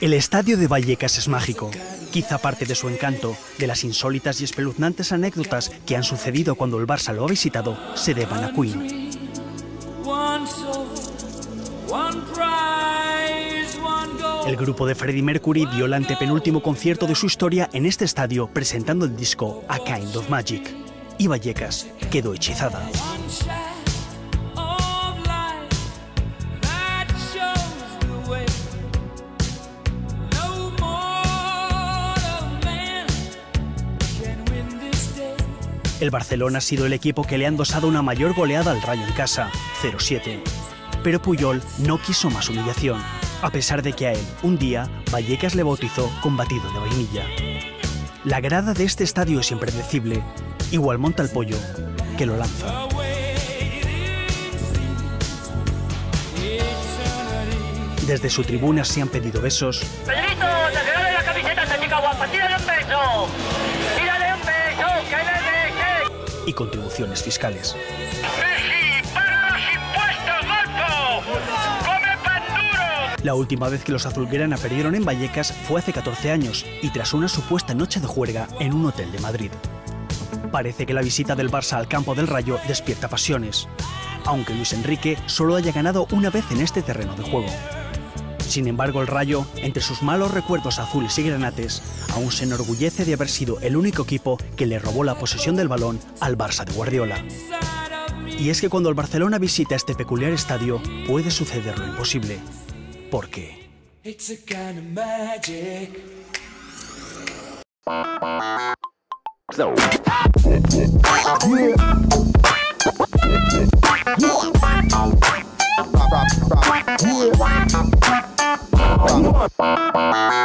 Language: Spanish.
El estadio de Vallecas es mágico. Quizá parte de su encanto, de las insólitas y espeluznantes anécdotas que han sucedido cuando el Barça lo ha visitado, se deban a Queen. El grupo de Freddie Mercury dio el antepenúltimo concierto de su historia en este estadio presentando el disco A Kind of Magic. Y Vallecas quedó hechizada. El Barcelona ha sido el equipo que le ha endosado una mayor goleada al Rayo en casa, 0-7. Pero Puyol no quiso más humillación, a pesar de que a él, un día, Vallecas le bautizó con batido de vainilla. La grada de este estadio es impredecible, igual monta el pollo que lo lanza. Desde su tribuna se han pedido besos. ¡Pedrito, y contribuciones fiscales. La última vez que los azulgrana perdieron en Vallecas fue hace 14 años y tras una supuesta noche de juerga en un hotel de Madrid. Parece que la visita del Barça al campo del Rayo despierta pasiones, aunque Luis Enrique solo haya ganado una vez en este terreno de juego. Sin embargo, el Rayo, entre sus malos recuerdos azules y granates, aún se enorgullece de haber sido el único equipo que le robó la posesión del balón al Barça de Guardiola. Y es que cuando el Barcelona visita este peculiar estadio, puede suceder lo imposible. Porque Bang.